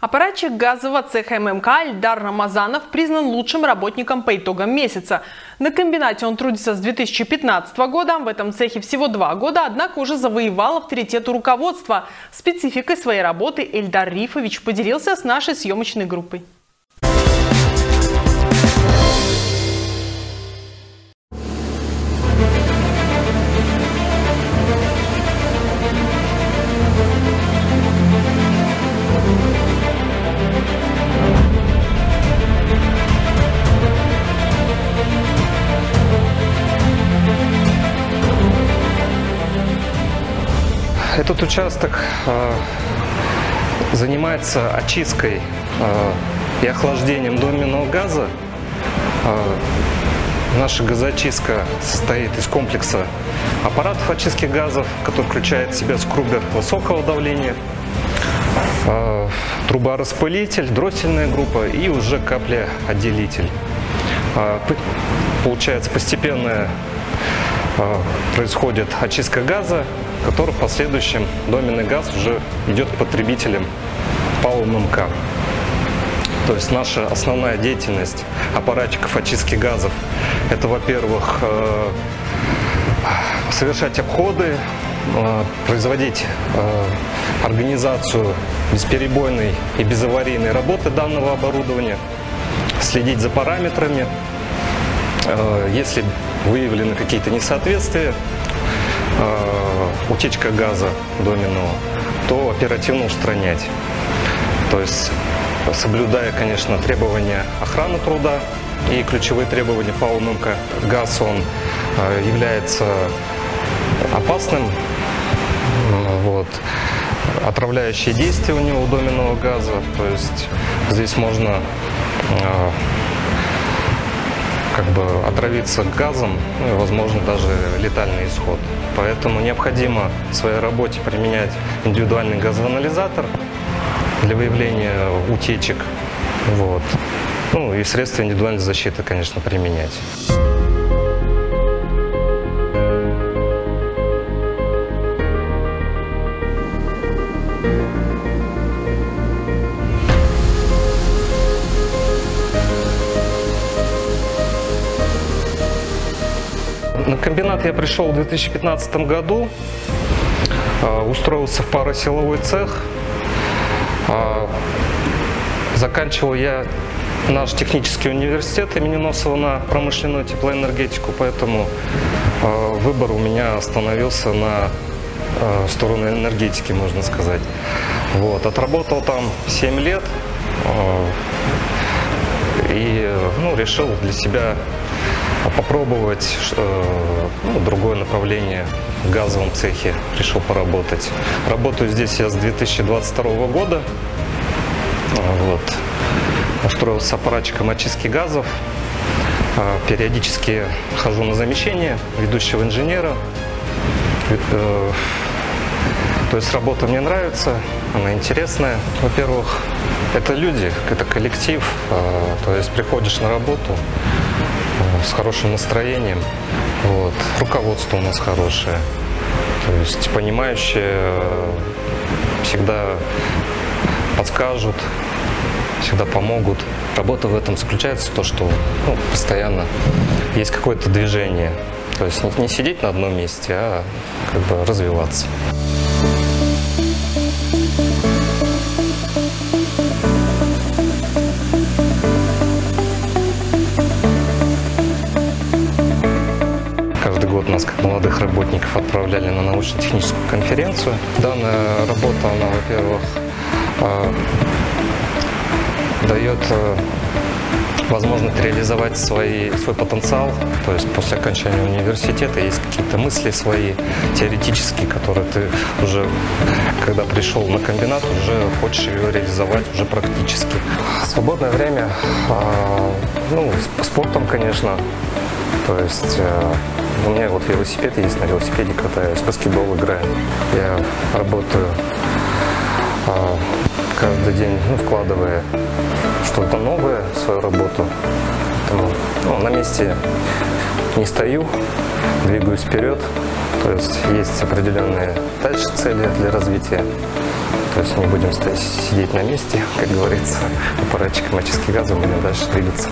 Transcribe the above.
Аппаратчик газового цеха ММК Ильдар Рамазанов признан лучшим работником по итогам месяца. На комбинате он трудится с 2015 года, в этом цехе всего два года, однако уже завоевал авторитет у руководства. Спецификой своей работы Эльдар Рифович поделился с нашей съемочной группой. Этот участок э, занимается очисткой э, и охлаждением доменного газа. Э, наша газоочистка состоит из комплекса аппаратов очистки газов, который включает в себя скрубер высокого давления, трубораспылитель, дроссельная группа и уже каплеотделитель. Получается постепенная происходит очистка газа который в последующем доменный газ уже идет к потребителям ПАО ММК. То есть наша основная деятельность аппаратчиков очистки газов – это, во-первых, э, совершать обходы, э, производить э, организацию бесперебойной и безаварийной работы данного оборудования, следить за параметрами. Если выявлены какие-то несоответствия, утечка газа доменного, то оперативно устранять. То есть соблюдая, конечно, требования охраны труда и ключевые требования ПАО ММК ГАЗ, он э, является опасным, вот, отравляющие действия у него у доменного газа, то есть здесь можно э, как бы отравиться газом, ну и, возможно, даже летальный исход. Поэтому необходимо в своей работе применять индивидуальный газоанализатор для выявления утечек. Вот. Ну и средства индивидуальной защиты, конечно, применять. На комбинат я пришел в 2015 году, а, устроился в паросиловой цех. А, заканчивал я наш технический университет имени Носова на промышленную теплоэнергетику, поэтому а, выбор у меня остановился на сторону энергетики, можно сказать. Вот. Отработал там 7 лет и ну, решил для себя попробовать ну, другое направление в газовом цехе. Решил поработать. Работаю здесь я с 2022 года. Вот. Устроился аппаратчиком очистки газов. А, периодически хожу на замещение ведущего инженера. Э, то есть работа мне нравится, она интересная. Во-первых, это люди, это коллектив. А, то есть приходишь на работу, с хорошим настроением. Вот. Руководство у нас хорошее. То есть понимающие всегда подскажут, всегда помогут. Работа в этом заключается в том, что ну, постоянно есть какое-то движение. То есть не сидеть на одном месте, а как бы развиваться. Как молодых работников, отправляли на научно-техническую конференцию. Данная работа, она, во-первых, а, дает э, возможность реализовать свои, свой потенциал. То есть после окончания университета есть какие-то мысли свои теоретические, которые ты уже, когда пришел на комбинат, уже хочешь ее реализовать уже практически. Свободное время, а, ну, спортом, конечно, то есть э, вот велосипед есть, на велосипеде катаюсь, баскетбол играю. Я работаю а, каждый день, ну, вкладывая что-то новое в свою работу. Поэтому ну, на месте не стою, двигаюсь вперед. То есть есть определенные дальше цели для развития. То есть не будем стоять, сидеть на месте, как говорится, аппаратчиком очистки газа, будем дальше двигаться.